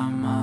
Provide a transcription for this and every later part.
my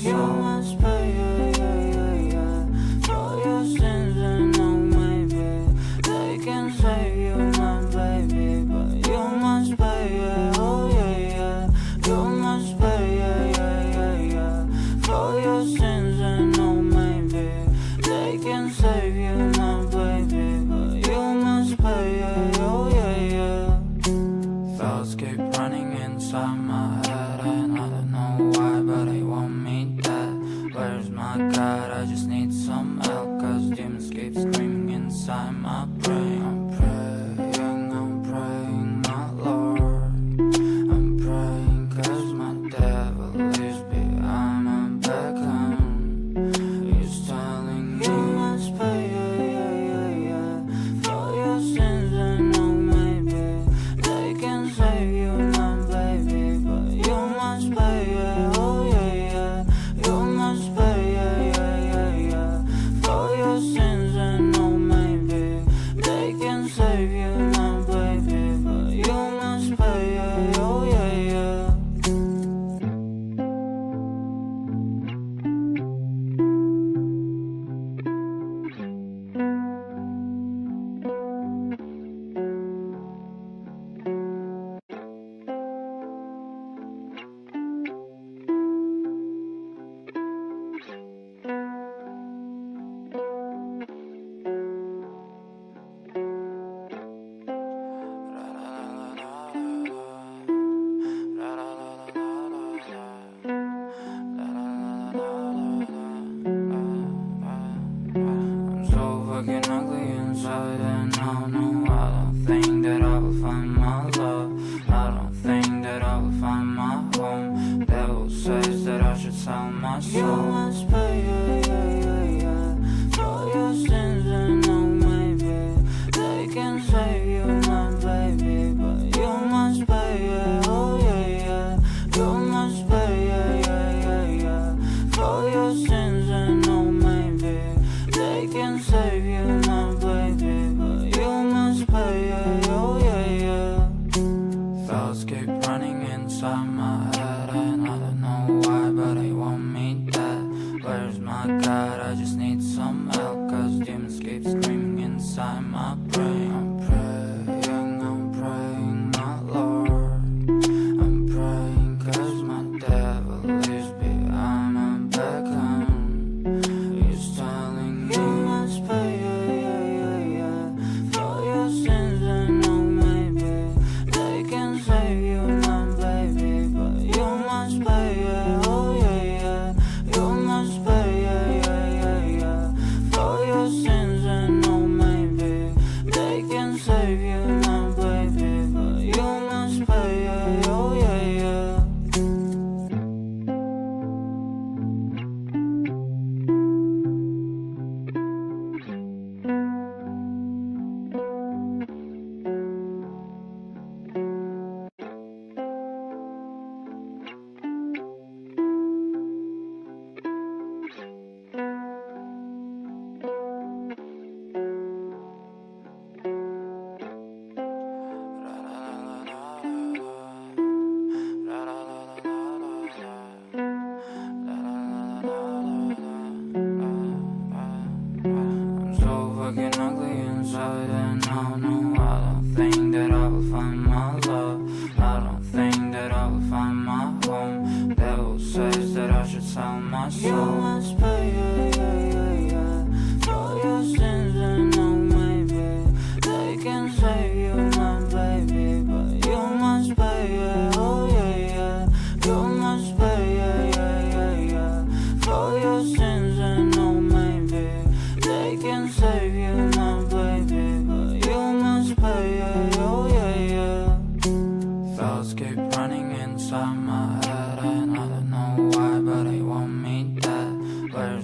song.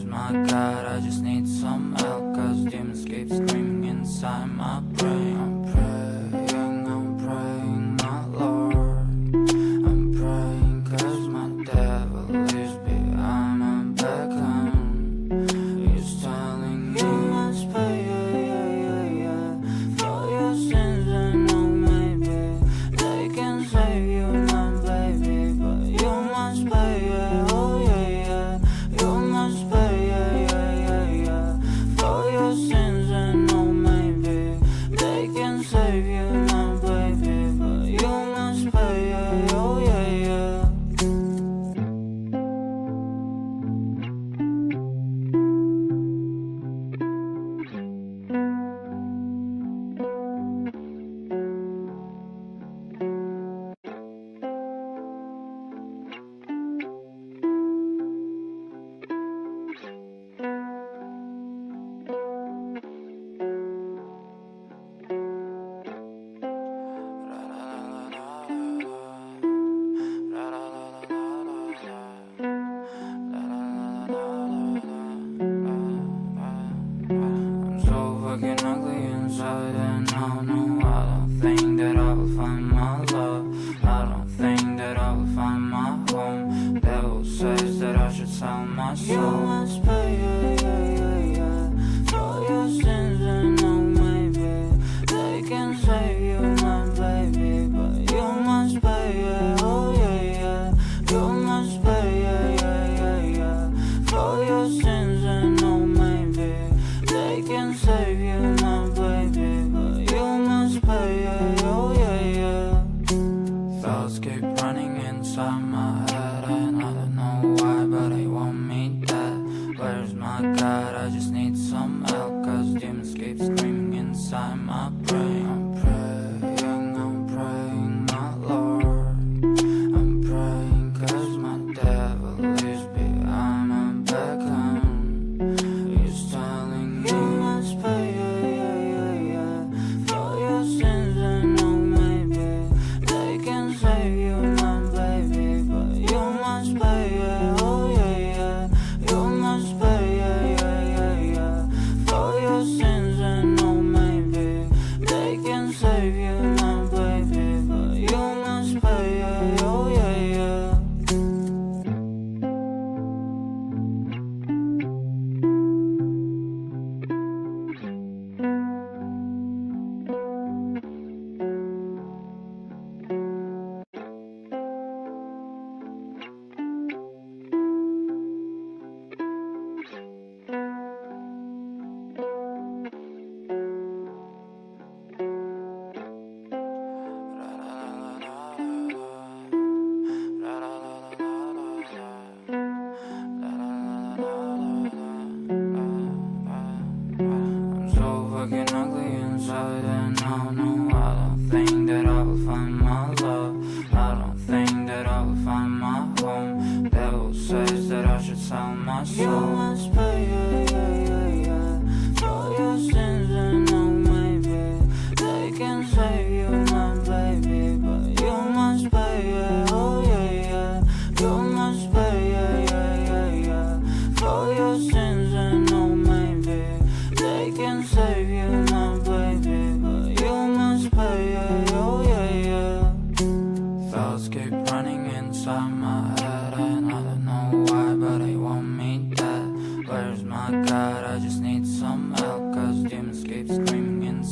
my god, I just need some help Cause demons keep screaming inside my brain.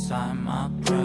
Inside my brain.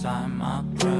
Inside my brain.